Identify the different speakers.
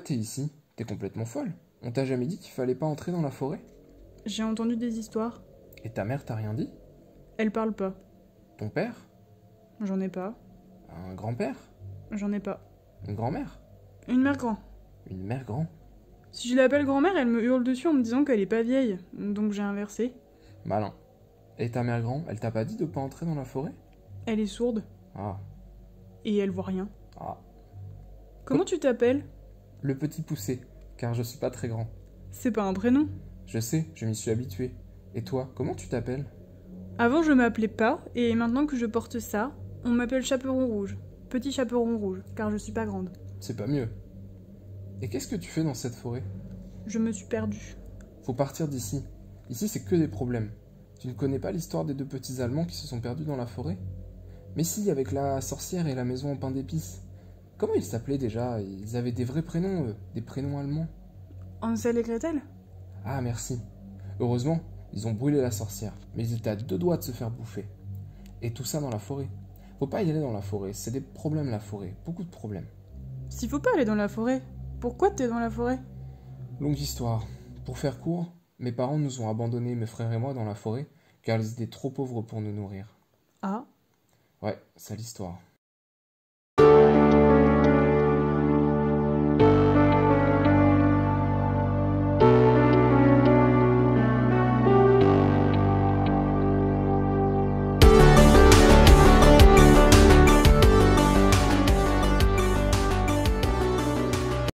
Speaker 1: Pourquoi t'es ici T'es complètement folle. On t'a jamais dit qu'il fallait pas entrer dans la forêt?
Speaker 2: J'ai entendu des histoires.
Speaker 1: Et ta mère t'a rien dit?
Speaker 2: Elle parle pas.
Speaker 1: Ton père?
Speaker 2: J'en ai pas.
Speaker 1: Un grand-père?
Speaker 2: J'en ai pas.
Speaker 1: Une grand-mère?
Speaker 2: Une mère grand.
Speaker 1: Une mère grand?
Speaker 2: Si je l'appelle grand-mère, elle me hurle dessus en me disant qu'elle est pas vieille. Donc j'ai inversé.
Speaker 1: Malin. Et ta mère grand, elle t'a pas dit de pas entrer dans la forêt?
Speaker 2: Elle est sourde.
Speaker 1: Ah,
Speaker 2: Et elle voit rien.
Speaker 1: ah.
Speaker 2: Comment tu t'appelles?
Speaker 1: Le petit poussé, car je suis pas très grand.
Speaker 2: C'est pas un prénom.
Speaker 1: Je sais, je m'y suis habitué. Et toi, comment tu t'appelles?
Speaker 2: Avant je m'appelais pas, et maintenant que je porte ça, on m'appelle chaperon rouge. Petit chaperon rouge, car je suis pas grande.
Speaker 1: C'est pas mieux. Et qu'est-ce que tu fais dans cette forêt?
Speaker 2: Je me suis perdue.
Speaker 1: Faut partir d'ici. Ici, c'est que des problèmes. Tu ne connais pas l'histoire des deux petits Allemands qui se sont perdus dans la forêt? Mais si, avec la sorcière et la maison en pain d'épices. Comment ils s'appelaient déjà? Ils avaient des vrais prénoms, eux, des prénoms allemands.
Speaker 2: Ansel et Gretel?
Speaker 1: Ah, merci. Heureusement, ils ont brûlé la sorcière, mais ils étaient à deux doigts de se faire bouffer. Et tout ça dans la forêt. Faut pas y aller dans la forêt, c'est des problèmes la forêt, beaucoup de problèmes.
Speaker 2: S'il faut pas aller dans la forêt, pourquoi t'es dans la forêt?
Speaker 1: Longue histoire. Pour faire court, mes parents nous ont abandonnés, mes frères et moi, dans la forêt, car ils étaient trop pauvres pour nous nourrir.
Speaker 2: Ah?
Speaker 1: Ouais, c'est l'histoire.